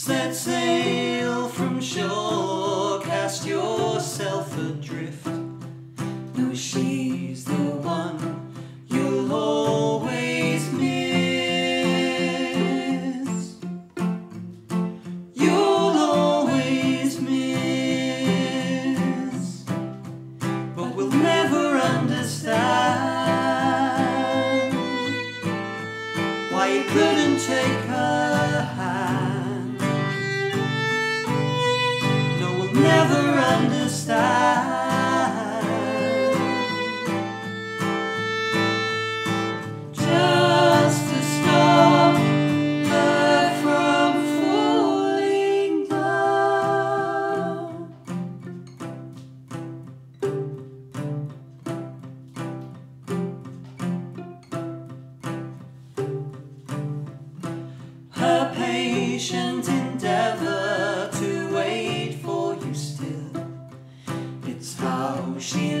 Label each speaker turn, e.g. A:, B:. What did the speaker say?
A: set sail from shore. patient endeavor to wait for you still. It's how she